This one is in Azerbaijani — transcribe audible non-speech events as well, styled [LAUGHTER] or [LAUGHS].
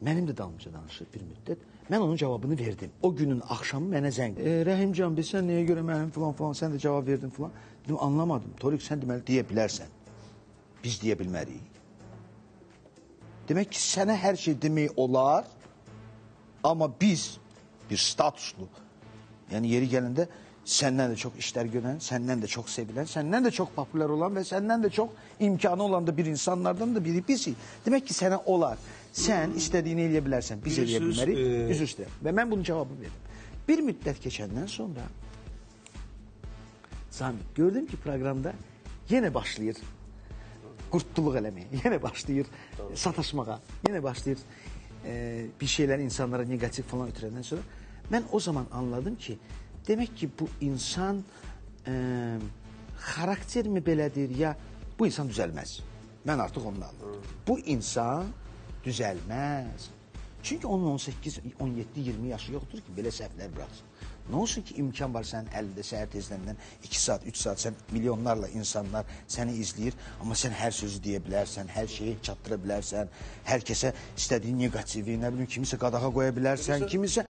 Mənim də dalımca danışır bir müddət. Mən onun cavabını verdim. O günün axşamı mənə zəng. E, Rəhimcan, biz sən nəyə görə mənim falan falan, sən də cavab verdin falan. Dedim, anlamadım. Torik sən deməli deyə bilərsən. Biz deyə bilmərik. Demək ki, sənə hər şey demək olar, amma biz bir statuslu, yəni yeri gələndə səndən də çox işlər görən, səndən də çox sevilən, səndən də çox populyar olan və səndən də çox imkanı olan da bir insanlardan da biri bizik. Demək ki, sənə olar. Sən istədiyini eləyə bilərsən, biz eləyə bilmərik. e, Üzr istəyirəm. Və mən bunun cavabını verdim. Bir müddət keçəndən sonra Sami gördüm ki proqramda yenə başlayır qurtduluq eləməyə, [LAUGHS] yenə başlayır sataşmağa, yenə başlayır e, bir şeyler insanlara negatif falan ötürəndən sonra mən o zaman anladım ki, demək ki bu insan e, xarakter mi belədir ya bu insan düzəlməz. Mən artıq anladım. Bu insan düzəlməz. Çünki onun 18, 17, 20 yaşı yoxdur ki, belə səhvlər buraxsın. Nə olsun ki, imkan var sənin əlində səhər tezləndən 2 saat, 3 saat sən milyonlarla insanlar səni izləyir, amma sən hər sözü deyə bilərsən, hər şeyi çatdıra bilərsən, hər kəsə istədiyin negativi, nə bilim kimisə qadağa qoya bilərsən, kimisə